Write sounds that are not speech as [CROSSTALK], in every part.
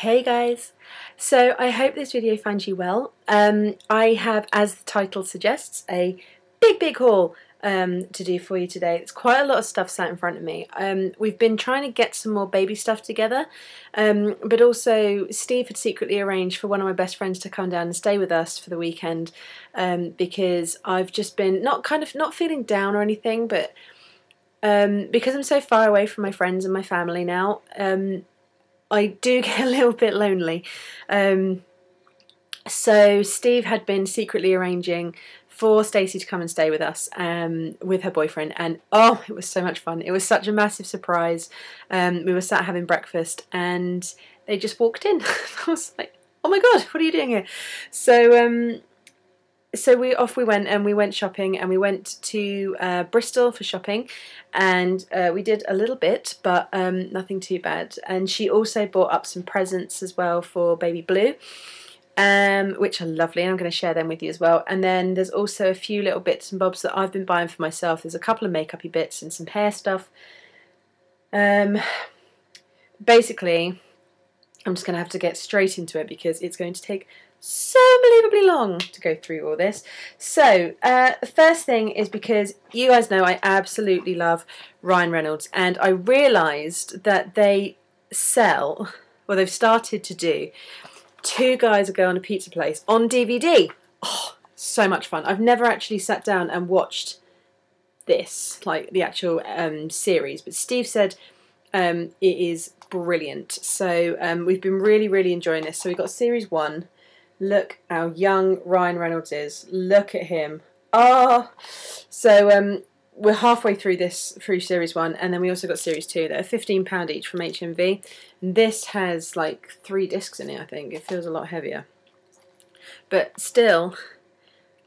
Hey guys! So I hope this video finds you well. Um, I have, as the title suggests, a big big haul um, to do for you today. It's quite a lot of stuff sat in front of me. Um, we've been trying to get some more baby stuff together, um, but also Steve had secretly arranged for one of my best friends to come down and stay with us for the weekend um, because I've just been not kind of not feeling down or anything, but um, because I'm so far away from my friends and my family now, I do [LAUGHS] get a little bit lonely. Um, so Steve had been secretly arranging for Stacey to come and stay with us um, with her boyfriend, and oh, it was so much fun! It was such a massive surprise. Um, we were sat having breakfast, and they just walked in. [LAUGHS] I was like, "Oh my god, what are you doing here?" So um, so we off we went and we went shopping and we went to uh, Bristol for shopping. And uh, we did a little bit but um, nothing too bad. And she also bought up some presents as well for baby blue um, which are lovely. And I'm going to share them with you as well. And then there's also a few little bits and bobs that I've been buying for myself. There's a couple of makeupy bits and some hair stuff. Um, basically I'm just going to have to get straight into it because it's going to take so unbelievably long to go through all this. So, uh, the first thing is because you guys know I absolutely love Ryan Reynolds, and I realised that they sell, well, they've started to do, Two Guys a Girl and a Pizza Place on DVD. Oh, so much fun. I've never actually sat down and watched this, like the actual um, series, but Steve said um, it is brilliant. So um, we've been really, really enjoying this. So we've got series one. Look how young Ryan Reynolds is. Look at him. Ah, oh. so um, we're halfway through this through series one, and then we also got series two. That are fifteen pound each from HMV. And this has like three discs in it. I think it feels a lot heavier, but still,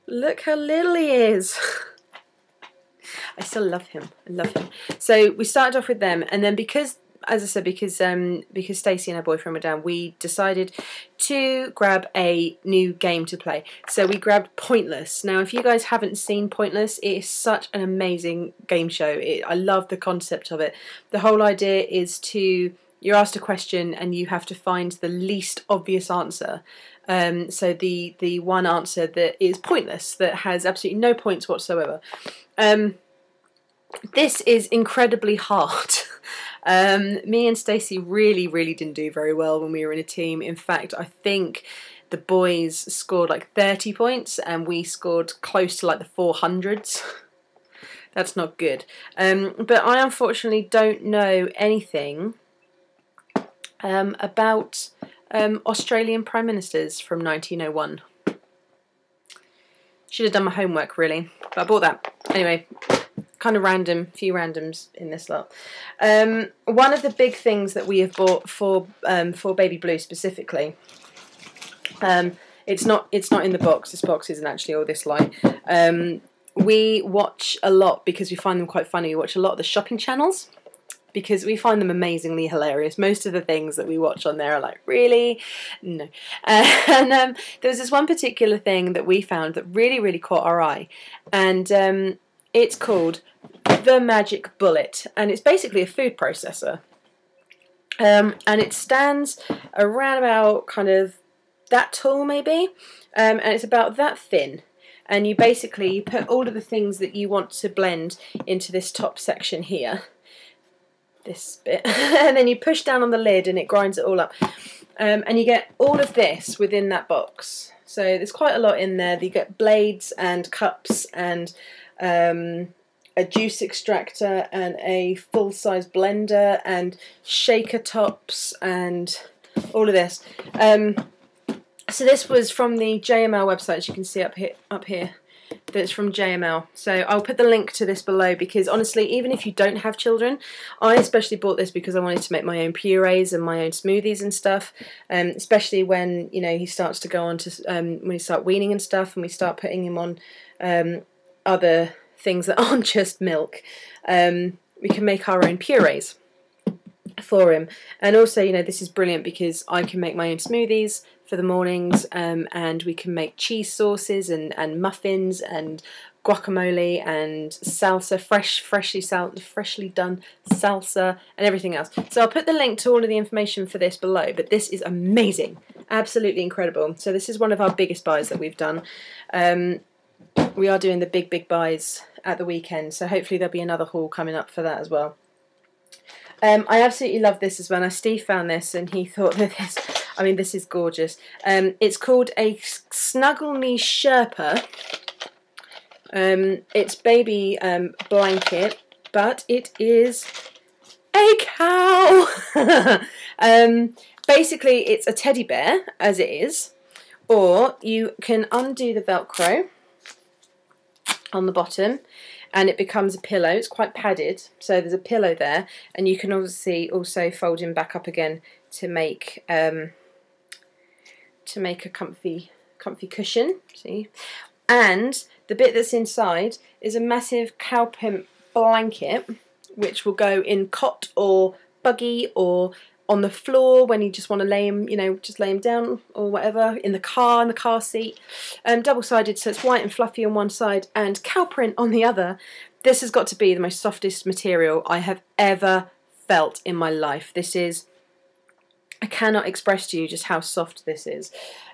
look how little he is. [LAUGHS] I still love him. I love him. So we started off with them, and then because as I said, because um, because Stacey and her boyfriend were down, we decided to grab a new game to play. So we grabbed Pointless. Now, if you guys haven't seen Pointless, it is such an amazing game show. It, I love the concept of it. The whole idea is to you're asked a question and you have to find the least obvious answer. Um, so the the one answer that is pointless, that has absolutely no points whatsoever. Um, this is incredibly hard. [LAUGHS] Um, me and Stacey really, really didn't do very well when we were in a team. In fact, I think the boys scored like 30 points and we scored close to like the 400s. [LAUGHS] That's not good. Um, but I unfortunately don't know anything um, about um, Australian Prime Ministers from 1901. Should have done my homework really, but I bought that. Anyway, kind of random, few randoms in this lot. Um, one of the big things that we have bought for um, for Baby Blue specifically. Um, it's not it's not in the box. This box isn't actually all this light. Um, we watch a lot because we find them quite funny. We watch a lot of the shopping channels because we find them amazingly hilarious. Most of the things that we watch on there are like, really? No. [LAUGHS] And um, there was this one particular thing that we found that really, really caught our eye. And um, it's called the Magic Bullet, and it's basically a food processor. Um, and it stands around about kind of that tall, maybe, um, and it's about that thin. And you basically you put all of the things that you want to blend into this top section here, this bit, [LAUGHS] and then you push down on the lid and it grinds it all up. Um, and you get all of this within that box. So there's quite a lot in there. You get blades and cups and um, a juice extractor and a full-size blender and shaker tops and all of this. Um, so this was from the JML website, as you can see up here. Up here, that's from JML. So I'll put the link to this below because honestly, even if you don't have children, I especially bought this because I wanted to make my own purees and my own smoothies and stuff. Um, especially when you know he starts to go on to um, when he start weaning and stuff, and we start putting him on um, other things that [LAUGHS] aren't just milk. Um, we can make our own purees for him. And also, you know, this is brilliant because I can make my own smoothies for the mornings um, and we can make cheese sauces and, and muffins and guacamole and salsa, fresh, freshly sal- freshly done salsa, and everything else. So I'll put the link to all of the information for this below. But this is amazing, absolutely incredible. So this is one of our biggest buys that we've done. Um, we are doing the big, big buys at the weekend, so hopefully there'll be another haul coming up for that as well. Um, I absolutely love this as well. Now Steve found this and he [LAUGHS] thought that this, I mean, this is gorgeous. Um, it's called a Snuggle Me Sherpa. Um, it's baby um, blanket, but it is a cow. [LAUGHS] um, basically, it's a teddy bear, as it is, or you can undo the Velcro on the bottom and it becomes a pillow. It's quite padded, so there's a pillow there, and you can obviously also fold him back up again to make um, to make a comfy comfy cushion. See, and the bit that's inside is a massive cow pimp blanket, which will go in cot or buggy or on the floor when you just want to lay him, you know, just lay him down or whatever, in the car, in the car seat. Um, double-sided, so it's white and fluffy on one side and cow print on the other. This has got to be the most softest material I have ever felt in my life. This is, I cannot express to you just how soft this is.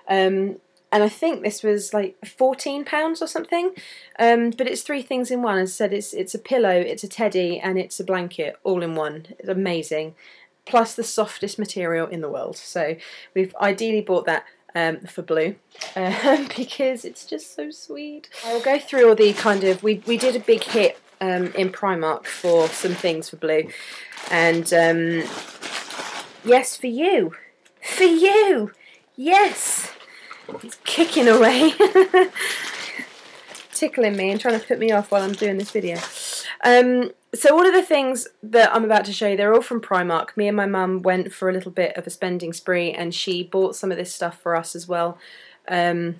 Um, and I think this was like fourteen pounds or something. Um, but it's three things in one. As I said, it's it's a pillow, it's a teddy, and it's a blanket all in one. It's amazing plus the softest material in the world. So we've ideally bought that um, for blue um, [LAUGHS] because it's just so sweet. I'll go through all the kind of, we, we did a big hit um, in Primark for some things for blue and um, yes for you, for you, yes, it's kicking away. [LAUGHS] tickling me and trying to put me off while I'm doing this video. Um, so all of the things that I'm about to show you, they're all from Primark. Me and my mum went for a little bit of a spending spree and she bought some of this stuff for us as well. Um,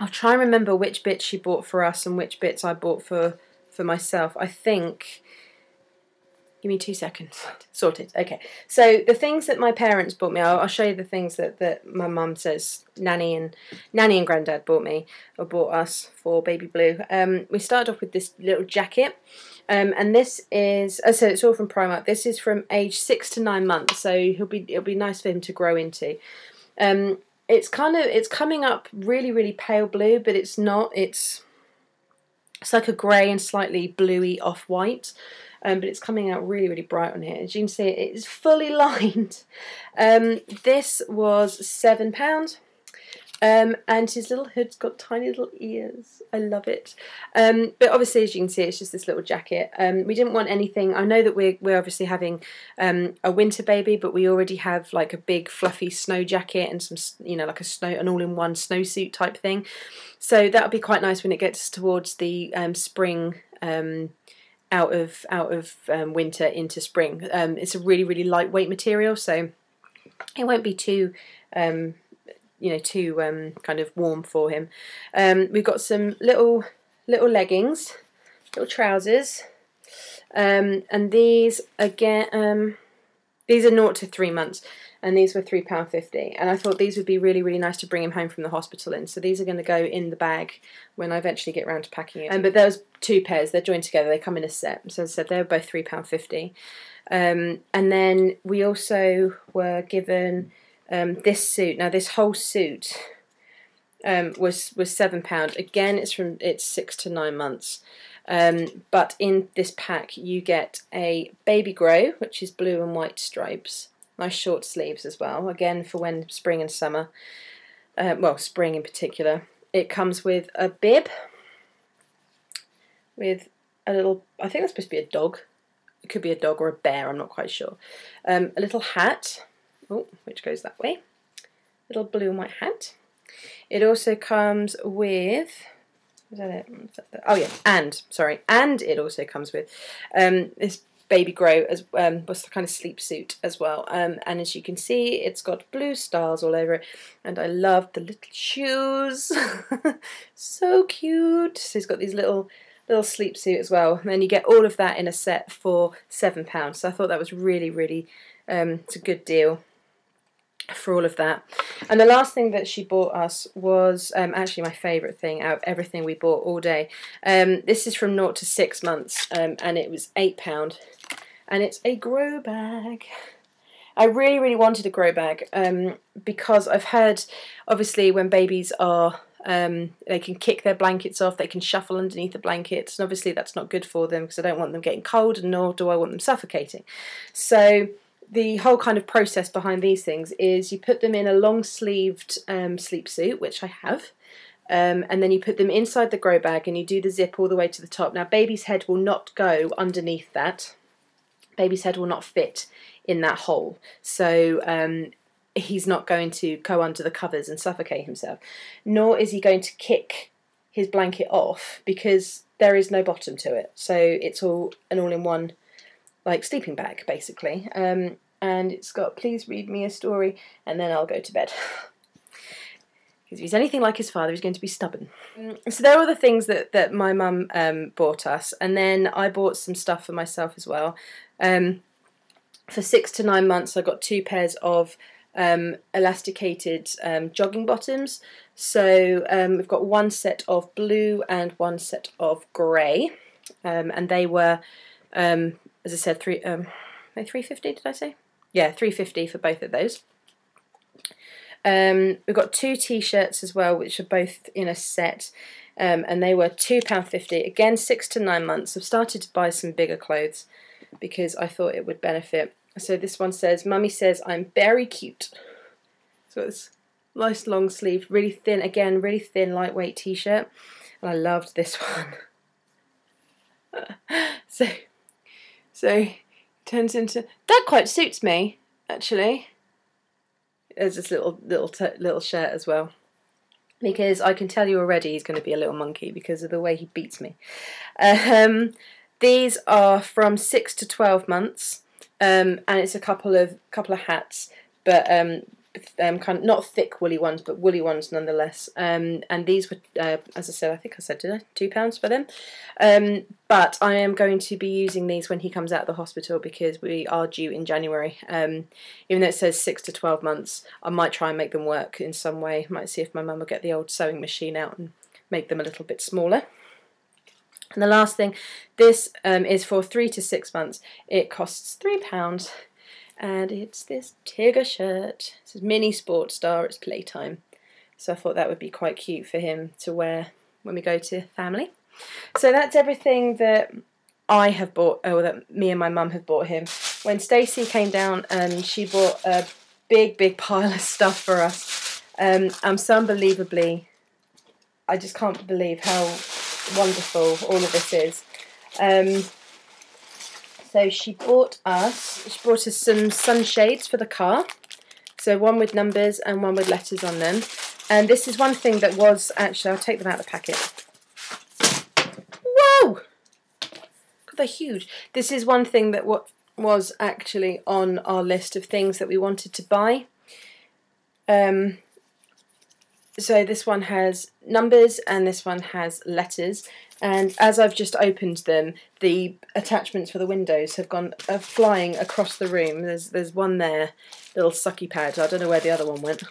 I'll try and remember which bits she bought for us and which bits I bought for, for myself. I think Give me two seconds. Sorted. Okay. So the things that my parents bought me, I'll, I'll show you the things that, that my mum says Nanny and Nanny and Granddad bought me or bought us for Baby Blue. Um, we started off with this little jacket. Um, and this is, so it's all from Primark. This is from age six to nine months, so he'll be it'll be nice for him to grow into. Um, it's kind of it's coming up really really pale blue, but it's not. It's it's like a grey and slightly bluey off white um, but it's coming out really, really bright on here. As you can see, it is fully [LAUGHS] lined. Um, this was £7. Um, and his little hood's got tiny little ears. I love it. Um, but obviously, as you can see, it's just this little jacket. Um, we didn't want anything. I know that we're we're obviously having um, a winter baby, but we already have like a big fluffy snow jacket and some, you know, like a snow, an all-in-one snowsuit type thing. So that would be quite nice when it gets towards the um, spring. Um, out of out of um, winter into spring. Um, it's a really really lightweight material, so it won't be too um, you know too um, kind of warm for him. Um, we've got some little little leggings, little trousers, um, and these again these are naught to three months and these were £3.50 and I thought these would be really really nice to bring him home from the hospital in. So these are going to go in the bag when I eventually get around to packing it. Um, but there's two pairs. They're joined together. They come in a set. So as I said they were both £3.50 um, and then we also were given um, this suit now this whole suit um, was was seven pound again it's from it's six to nine months um, but in this pack you get a baby grow which is blue and white stripes Nice short sleeves as well, again for when spring and summer, uh, well spring in particular. It comes with a bib with a little, I think that's supposed to be a dog. It could be a dog or a bear, I'm not quite sure. Um, a little hat, oh, which goes that way. Little blue white hat. It also comes with, is that? Oh yeah, and, sorry, and it also comes with um, this baby grow as um, the kind of sleep suit as well. Um, and as you can see, it's got blue stars all over it. And I love the little shoes. [LAUGHS] so cute. So he's got these little little sleep suit as well. And then you get all of that in a set for seven pounds. So I thought that was really, really, um, it's a good deal. For all of that. And the last thing that she bought us was um, actually my favourite thing out of everything we bought all day. Um, this is from naught to six months, um, and it was £8. And it's a grow bag. I really, really wanted a grow bag um, because I've heard, obviously, when babies are um, they can kick their blankets off, they can shuffle underneath the blankets, and obviously that's not good for them because I don't want them getting cold, and nor do I want them suffocating. So the whole kind of process behind these things is you put them in a long sleeved um, sleep suit, which I have. Um, and then you put them inside the grow bag and you do the zip all the way to the top. Now, baby's head will not go underneath that. Baby's head will not fit in that hole. So um, he's not going to go under the covers and suffocate himself. Nor is he going to kick his blanket off because there is no bottom to it. So it's all an all in one like sleeping bag basically. Um, and it's got please read me a story and then I'll go to bed. [LAUGHS] Because if he's anything like his father, he's going to be stubborn. Mm, so there are the things that, that my mum um, bought us. And then I bought some stuff for myself as well. Um, for six to nine months, I got two pairs of um, elasticated um, jogging bottoms. So um, we've got one set of blue and one set of grey. Um, and they were um, as I said, three um, 350 did I say? Yeah, 350 for both of those. Um, we've got two t-shirts as well, which are both in a set, um, and they were £2.50. Again, six to nine months. I've started to buy some bigger clothes because I thought it would benefit. So this one says, Mummy says I'm very cute. So it's nice long sleeve, really thin, again, really thin, lightweight t-shirt. And I loved this [LAUGHS] one. [LAUGHS] so so turns into that quite suits me actually. There's this little little little shirt as well because I can tell you already he's going to be a little monkey because of the way he beats me. Um, these are from six to twelve months, um, and it's a couple of couple of hats, but um, um, kind of not thick woolly ones, but woolly ones nonetheless. Um, and these were, uh, as I said, I think I said, did I? Two pounds for them. Um, but I am going to be using these when he comes out of the hospital because we are due in January. Um, even though it says six to 12 months, I might try and make them work in some way. Might see if my mum will get the old sewing machine out and make them a little bit smaller. And the last thing, this um, is for three to six months. It costs £3 and it's this Tigger shirt. It says Mini Sports Star, it's playtime. So I thought that would be quite cute for him to wear when we go to family. So that's everything that I have bought, or that me and my mum have bought him. When Stacey came down and she bought a big, big pile of stuff for us, um, I'm so unbelievably, I just can't believe how wonderful all of this is. Um, so she bought us, she brought us some sunshades for the car. So one with numbers and one with letters on them. And this is one thing that was actually, I'll take them out of the packet. Whoa! God, they're huge. This is one thing that what was actually on our list of things that we wanted to buy. Um, so this one has numbers and this one has letters. And as I've just opened them, the attachments for the windows have gone flying across the room. There's there's one there, little sucky pad. I don't know where the other one went.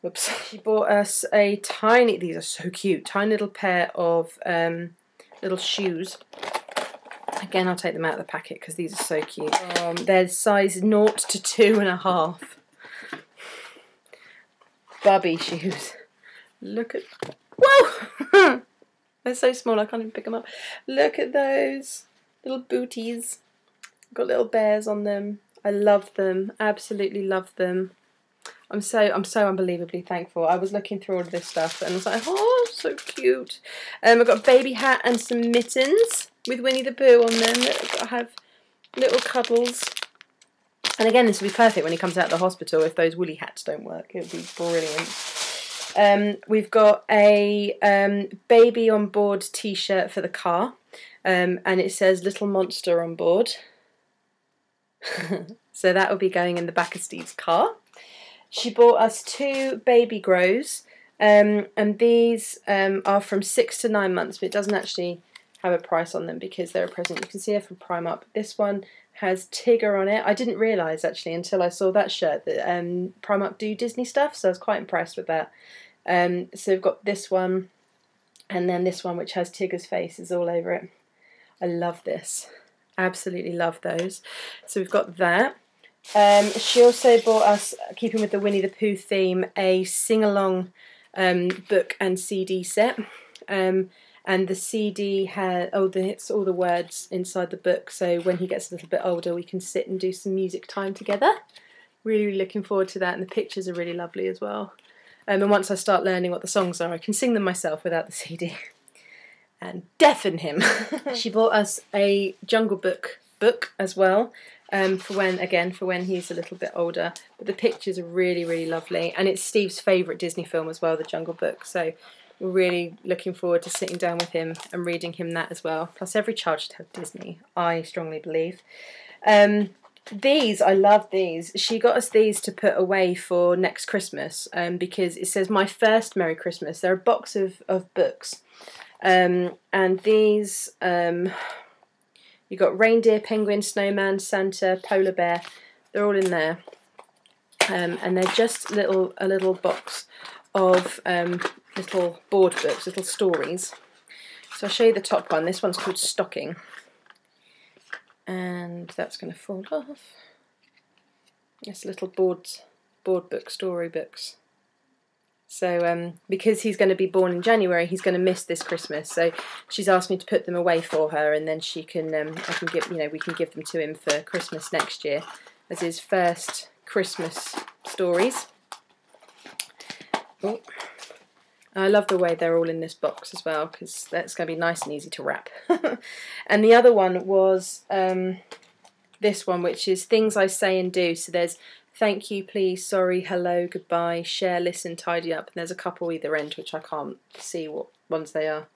Whoops. [LAUGHS] She bought us a tiny, these are so cute, tiny little pair of um, little shoes. Again, I'll take them out of the packet because these are so cute. Um, they're size 0 to 2.5 Bubby shoes. Look at... Whoa! [LAUGHS] They're so small I can't even pick them up. Look at those little booties. Got little bears on them. I love them. Absolutely love them. I'm so I'm so unbelievably thankful. I was looking through all of this stuff and I was like, oh, so cute. Um, I've got a baby hat and some mittens with Winnie the Pooh on them. I have little cuddles and again, this will be perfect when he comes out of the hospital if those woolly hats don't work. It would be brilliant. Um, we've got a um, baby on board t-shirt for the car. Um, and it says Little Monster on board. [LAUGHS] so that will be going in the back of Steve's car. She bought us two baby grows. Um, and these um, are from six to nine months, but it doesn't actually have a price on them because they're a present. You can see they're from Primark. This one has Tigger on it. I didn't realise actually until I saw that shirt that um, Primark do Disney stuff, so I was quite impressed with that. Um, so we've got this one, and then this one which has Tigger's faces all over it. I love this. Absolutely love those. So we've got that. Um, she also bought us, keeping with the Winnie the Pooh theme, a sing-along um, book and CD set. Um, and the CD had oh the it's all the words inside the book. So when he gets a little bit older, we can sit and do some music time together. Really, looking forward to that, and the pictures are really lovely as well. Um, and once I start learning what the songs are, I can sing them myself without the CD [LAUGHS] and deafen him. [LAUGHS] she bought us a Jungle Book book as well. Um, for when again for when he's a little bit older, but the pictures are really really lovely, and it's Steve's favourite Disney film as well, The Jungle Book. So really looking forward to sitting down with him and reading him that as well. Plus, every child should have Disney, I strongly believe. Um, these, I love these. She got us these to put away for next Christmas um, because it says My First Merry Christmas. They're a box of, of books. Um, and these, um, you got reindeer, penguin, snowman, Santa, polar bear. They're all in there. Um, and they're just little a little box of um, little board books, little stories. So I'll show you the top one. This one's called Stocking. And that's going to fall off. It's little board, board book, story books. So um, because he's going to be born in January, he's going to miss this Christmas. So she's asked me to put them away for her, and then she can, um, I can give, you know, we can give them to him for Christmas next year as his first Christmas stories. Oh. I love the way they're all in this box as well because that's going to be nice and easy to wrap. [LAUGHS] and the other one was um, this one, which is things I say and do. So there's thank you, please, sorry, hello, goodbye, share, listen, tidy up. And there's a couple either end which I can't see what ones they are.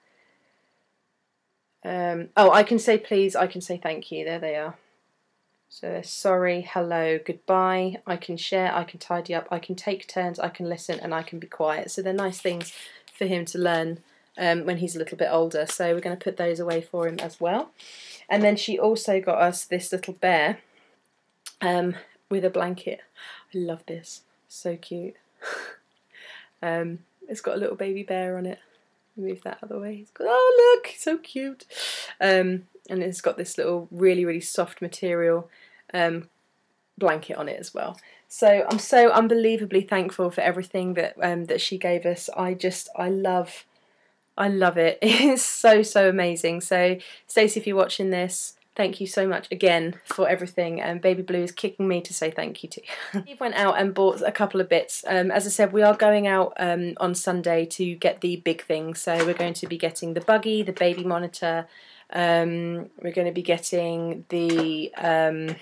Um, oh, I can say please, I can say thank you. There they are. So sorry, hello, goodbye. I can share, I can tidy up, I can take turns, I can listen, and I can be quiet. So they're nice things for him to learn um, when he's a little bit older. So we're going to put those away for him as well. And then she also got us this little bear um, with a blanket. I love this. So cute. [LAUGHS] um, it's got a little baby bear on it. Move that other way. Got, oh look, so cute. Um, and it's got this little really really soft material um, blanket on it as well. So I'm so unbelievably thankful for everything that um, that she gave us. I just I love I love it. [LAUGHS] It's so so amazing. So Stacey, if you're watching this, thank you so much again for everything. And Baby Blue is kicking me to say thank you to. Steve [LAUGHS] went out and bought a couple of bits. Um, as I said, we are going out um, on Sunday to get the big things. So we're going to be getting the buggy, the baby monitor. Um, we're going to be getting the um,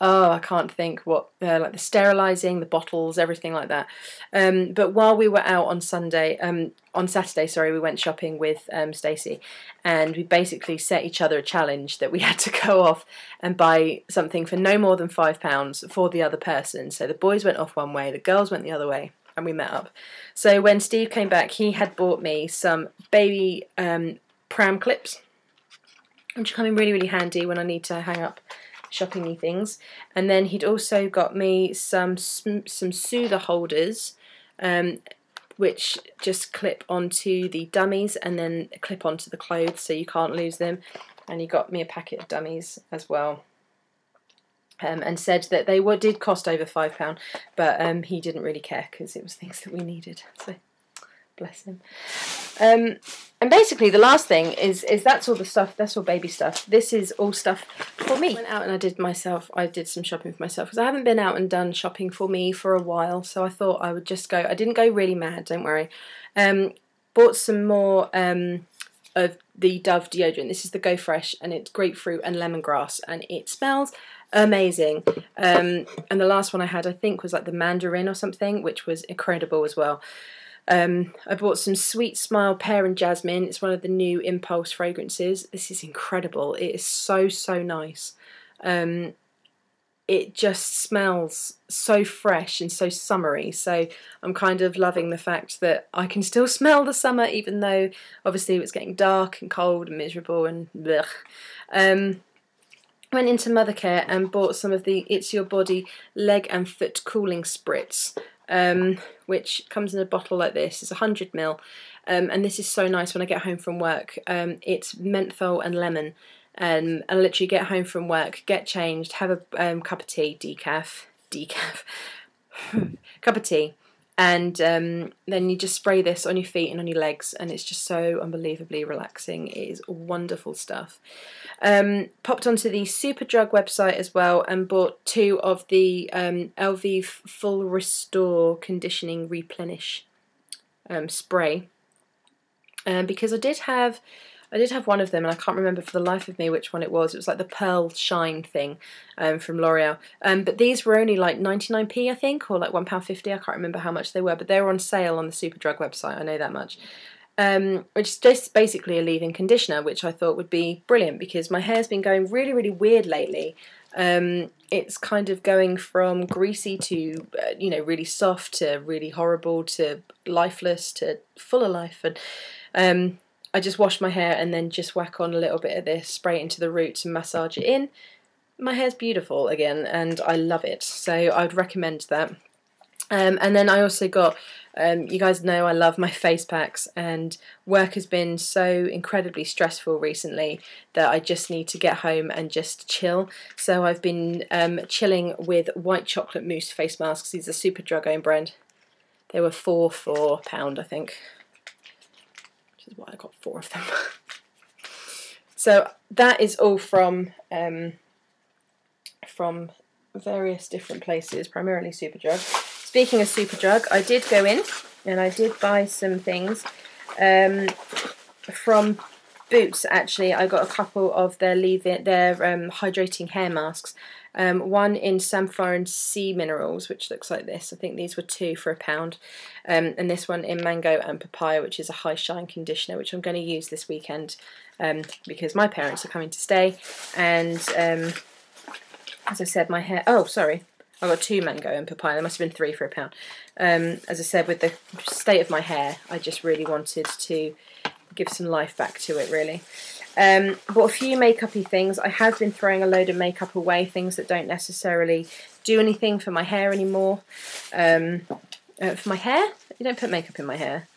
oh, I can't think what, uh, like the sterilising, the bottles, everything like that. Um, but while we were out on Sunday, um, on Saturday, sorry, we went shopping with um, Stacey, and we basically set each other a challenge that we had to go off and buy something for no more than five pounds for the other person. So the boys went off one way, the girls went the other way. And we met up. So when Steve came back, he had bought me some baby um, pram clips, which come in really, really handy when I need to hang up shoppingy things. And then he'd also got me some some soother holders, um, which just clip onto the dummies and then clip onto the clothes so you can't lose them. And he got me a packet of dummies as well. Um, and said that they were did cost over five pound, but um, he didn't really care because it was things that we needed. So bless him. Um, and basically, the last thing is is that's all the stuff. That's all baby stuff. This is all stuff for me. I went out and I did myself. I did some shopping for myself because I haven't been out and done shopping for me for a while. So I thought I would just go. I didn't go really mad. Don't worry. Um, bought some more um, of the Dove deodorant. This is the Go Fresh, and it's grapefruit and lemongrass, and it smells amazing. Um, and the last one I had, I think, was like the mandarin or something, which was incredible as well. Um, I bought some Sweet Smile Pear and Jasmine. It's one of the new Impulse fragrances. This is incredible. It is so, so nice. Um, it just smells so fresh and so summery. So I'm kind of loving the fact that I can still [LAUGHS] smell the summer, even though obviously it's getting dark and cold and miserable and blech. Um, went into Mothercare and bought some of the It's Your Body leg and foot cooling spritz, um, which comes in a bottle like this. It's 100ml, um, and this is so nice when I get home from work. Um, it's menthol and lemon, um, and I literally get home from work, get changed, have a um, cup of tea, decaf, decaf, [LAUGHS] cup of tea, and um, then you just spray this on your feet and on your legs, and it's just so unbelievably relaxing. It is wonderful stuff. Um, popped onto the Superdrug website as well and bought two of the um, Elvive Full Restore Conditioning Replenish um, spray um, because I did have I did have one of them, and I can't remember for the life of me which one it was. It was like the Pearl Shine thing um, from L'Oreal. Um, but these were only like 99p, I think, or like £1.50. I can't remember how much they were, but they were on sale on the Superdrug website. I know that much. Um, which is just basically a leave-in conditioner, which I thought would be brilliant because my hair's been going really, really weird lately. Um, it's kind of going from greasy to, uh, you know, really soft to really horrible to lifeless to full of life. And um, I just wash my hair and then just whack on a little bit of this, spray it into the roots and massage it in. My hair's beautiful again and I love it. So I'd recommend that. Um, and then I also got, um, you guys know I love my face packs, and work has been so incredibly stressful recently that I just need to get home and just chill. So I've been um, chilling with white chocolate mousse face masks. These are Superdrug own brand. They were four for pound, I think, is why I got four of them. [LAUGHS] so that is all from um, from various different places, primarily Superdrug. Speaking of Superdrug, I did go in and I did buy some things um, from Boots. Actually, I got a couple of their leave their um, hydrating hair masks. Um, one in Samphire and Sea Minerals, which looks like this. I think these were two for a pound. Um, and this one in Mango and Papaya, which is a high shine conditioner, which I'm going to use this weekend um, because my parents are coming to stay. And um, as I said, my hair. Oh, sorry. I got two mango and papaya. There must have been three for a pound. Um, as I said, with the state of my hair, I just really wanted to give some life back to it, really. Um, bought a few makeupy things. I have been throwing a load of makeup away, things that don't necessarily do anything for my hair anymore. Um, uh, for my hair? You don't put makeup in my hair.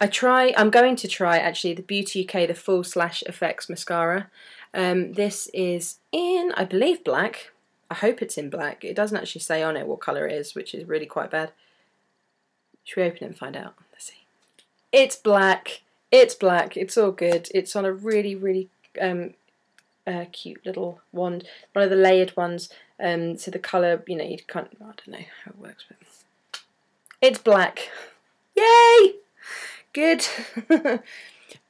I try, I'm going to try actually the Beauty UK, the Full Slash Effects Mascara. Um, this is in, I believe, black. I hope it's in black. It doesn't actually say on it what colour it is, which is really quite bad. Should we open it and find out? Let's see. It's black. It's black. It's all good. It's on a really, really um, uh, cute little wand. One of the layered ones. Um, so the colour, you know, you can't, I don't know how it works, but it's black. Yay! Good. [LAUGHS]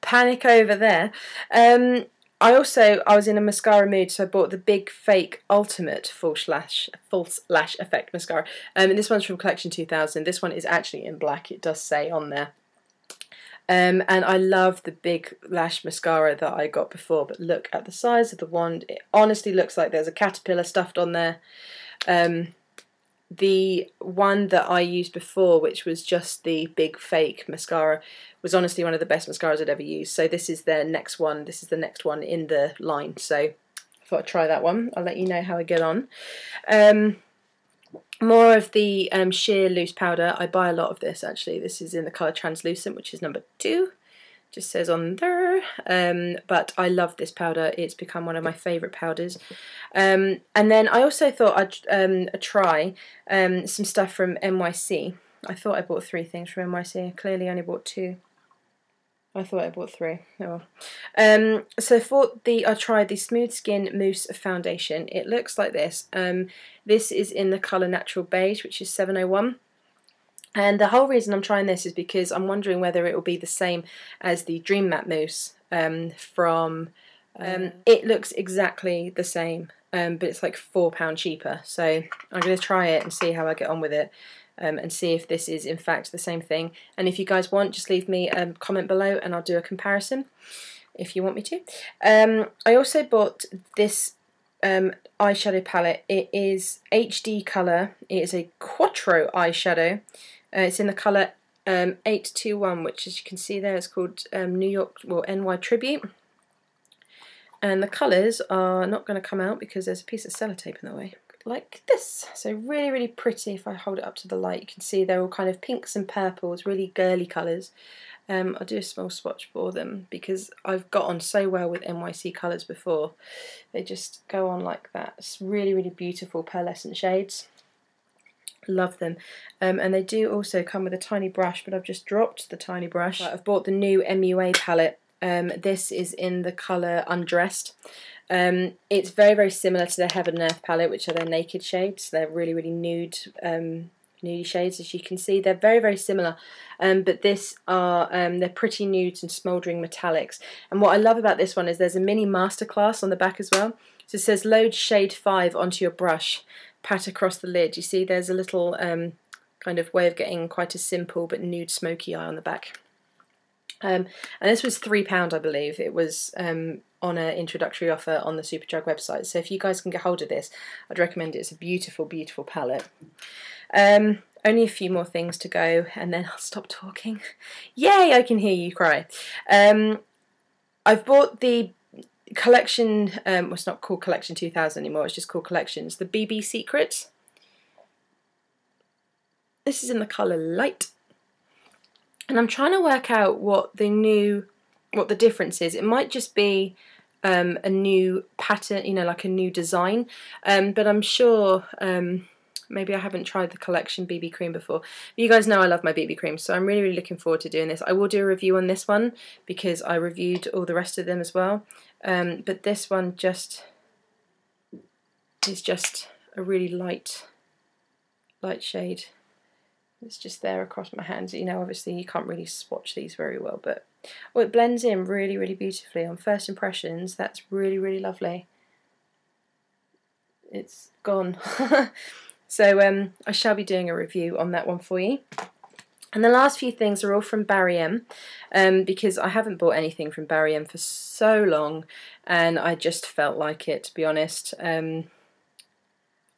Panic over there. Um, I also I was in a mascara mood, so I bought the Big Fake Ultimate Full Lash, False Lash Effect mascara. Um, and this one's from Collection 2000. This one is actually in black. It does say on there. Um, and I love the big lash mascara that I got before, but look at the size of the wand. It honestly looks like there's a caterpillar stuffed on there. Um, the one that I used before, which was just the big fake mascara, was honestly one of the best mascaras I'd ever used. So this is the next one. This is the next one in the line. So I thought I'd try that one. I'll let you know how I get on. Um, more of the um, sheer loose powder. I buy a lot of this actually. This is in the colour translucent, which is number two. Just says on there. Um, but I love this powder. It's become one of my favourite powders. Um, and then I also thought I'd um, try um, some stuff from NYC I thought I bought three things from NYC I clearly only bought two I thought I bought three. Oh well. Um, so for the, I tried the Smooth Skin Mousse Foundation. It looks like this. Um, this is in the colour Natural Beige, which is 701. And the whole reason I'm trying this is because I'm wondering whether it will be the same as the Dream Matte Mousse um, from. Um, it looks exactly the same, um, but it's like £4 cheaper. So I'm going to try it and see how I get on with it. Um, and see if this is in fact the same thing. And if you guys want, just leave me a comment below and I'll do a comparison if you want me to. Um, I also bought this um, eyeshadow palette. It is HD colour. It is a Quattro eyeshadow. Uh, it's in the colour um, 821, which as you can see there, it's called um, New York, well, NY Tribute. And the colours are not going to come out because there's a piece of sellotape in the way. Like this. So really, really pretty. If I hold it up to the light, you can see they're all kind of pinks and purples, really girly colours. Um, I'll do a small swatch for them because I've got on so well with NYC colours before. They just go on like that. It's really, really beautiful pearlescent shades. Love them. Um, and they do also come with a tiny brush, but I've just dropped the tiny brush. I've bought the new MUA palette. Um, this is in the colour Undressed. Um, it's very, very similar to the Heaven and Earth palette, which are their naked shades. They're really, really nude um, shades as you can see. They're very very similar. Um, but this are um, they're pretty nudes and smouldering metallics. And what I love about this one is there's a mini masterclass on the back as well. So it says load shade 5 onto your brush. Pat across the lid. You see there's a little um, kind of way of getting quite a simple but nude smoky eye on the back um, and this was £3 I believe it was um, on an introductory offer on the Superdrug website so if you guys can get hold of this I'd recommend it it's a beautiful beautiful palette um, only a few more things to go and then I'll stop talking. [LAUGHS] Yay, I can hear you cry. Um, I've bought the collection, um, well, it's not called Collection 2000 anymore, it's just called Collections, the BB Secret. This is in the colour Light. And I'm trying to work out what the new, what the difference is. It might just be um, a new pattern, you know, like a new design, um, but I'm sure um, Maybe I haven't tried the collection BB cream before. But you guys know I love my BB cream, so I'm really, really looking forward to doing this. I will do a review on this one because I reviewed all the rest of them as well. Um, but this one just is just a really light, light shade. It's just there across my hands. You know, obviously you can't really swatch these very well, but oh, it blends in really, really beautifully. On first impressions, that's really, really lovely. It's gone. [LAUGHS] So um, I shall be doing a review on that one for you. And the last few things are all from Barry M um, because I haven't bought anything from Barry M for so long and I just felt like it to be honest. Um,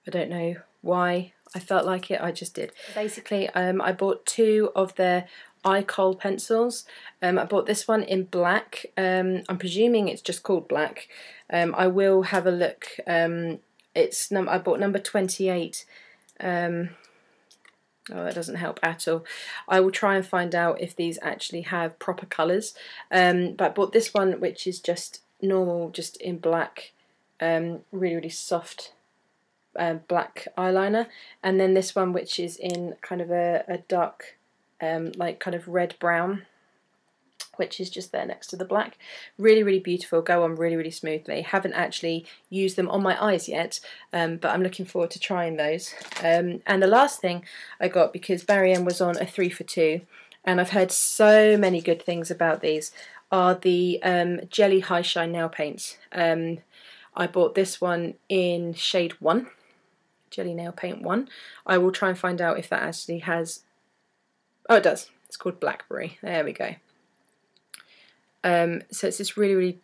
I don't know why I felt like it, I just did. Basically um, I bought two of their iCol pencils. Um, I bought this one in black. Um, I'm presuming it's just called black. Um, I will have a look. Um, it's num I bought number 28 um, oh, that doesn't help at all. I will try and find out if these actually have proper colours. Um, but I bought this one, which is just normal, just in black, um, really, really soft uh, black eyeliner. And then this one, which is in kind of a, a dark, um, like kind of red-brown which is just there next to the black. Really, really beautiful, go on really, really smoothly. Haven't actually used them on my eyes yet, um, but I'm looking forward to trying those. Um, and the last thing I got, because Barry M was on a three for two, and I've heard so many good things about these, are the um, Jelly High Shine nail paints. Um, I bought this one in shade 1, Jelly Nail Paint 1. I will try and find out if that actually has... Oh, it does. It's called Blackberry. There we go. Um, so it's this really, really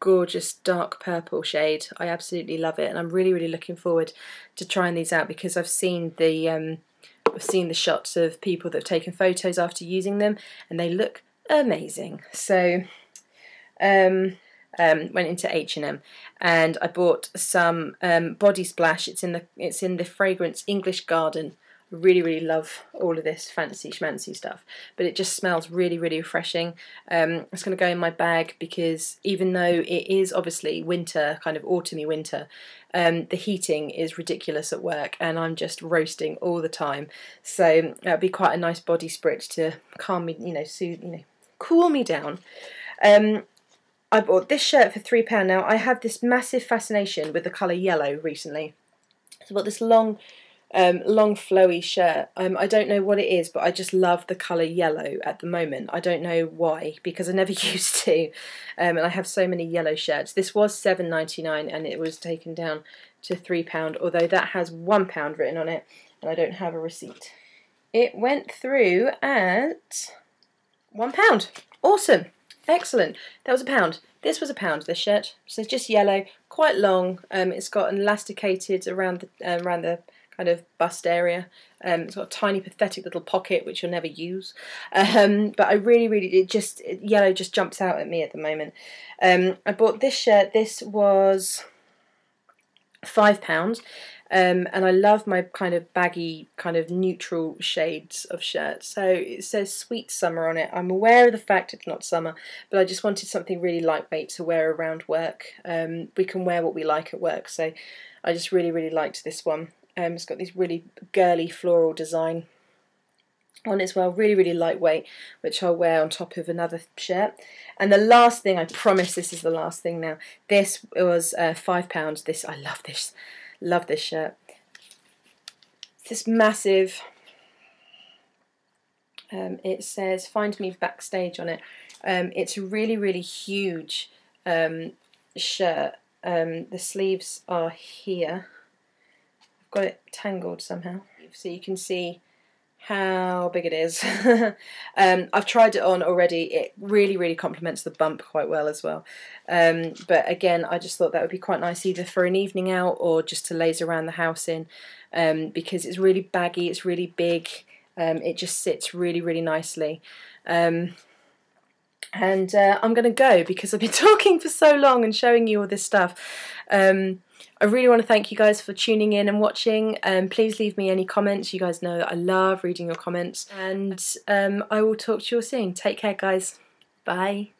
gorgeous dark purple shade. I absolutely love it, and I'm really, really looking forward to trying these out because I've seen the um, I've seen the shots of people that have taken photos after using them, and they look amazing. So, um, um, went into H and M, and I bought some um, body splash. It's in the it's in the fragrance English Garden. I really really love all of this fancy schmancy stuff but it just smells really really refreshing. Um, it's going to go in my bag because even though it is obviously winter kind of autumny winter um, the heating is ridiculous at work and I'm just roasting all the time. So that'd be quite a nice body spritz to calm me you know soothe you know cool me down. Um, I bought this shirt for £3 now I have this massive fascination with the colour yellow recently so I bought this long um, long flowy shirt. Um, I don't know what it is, but I just love the colour yellow at the moment. I don't know why, because I never [LAUGHS] used to. Um, and I have so many yellow shirts. This was seven ninety nine, and it was taken down to £3, although that has £1 written on it, and I don't have a receipt. It went through at £1. Awesome. Excellent. That was a pound. This was a pound. This shirt. So it's just yellow, quite long. Um, it's got an elasticated around the um, around the kind of bust area. Um, it's got a tiny pathetic little pocket which you'll never use. Um, but I really, really, it just it, yellow just jumps out at me at the moment. Um, I bought this shirt. This was five pounds. Um, and I love my kind of baggy, kind of neutral shades of shirt. So it says sweet summer on it. I'm aware of the fact it's not summer, but I just wanted something really lightweight to wear around work. Um, we can wear what we like at work, so I just really, really liked this one. Um, it's got this really girly floral design on as well, really, really lightweight, which I'll wear on top of another shirt. And the last thing, I promise this is the last thing now. This was uh, five pounds. This I love this. Love this shirt. This massive. Um, it says "Find me backstage" on it. Um, it's a really really huge um, shirt. Um, the sleeves are here. I've got it tangled somehow, so you can see how big it is. [LAUGHS] um, I've tried it on already. It really, really complements the bump quite well as well. Um, but again, I just thought that would be quite nice either for an evening out or just to laze around the house in um, because it's really baggy, it's really big, um, it just sits really, really nicely. Um, and uh, I'm going to go because I've been [LAUGHS] talking for so long and showing you all this stuff. Um, I really want to thank you guys for tuning in and watching. Um, please leave me any comments. You guys know that I love reading your comments. And um, I will talk to you all soon. Take care, guys. Bye.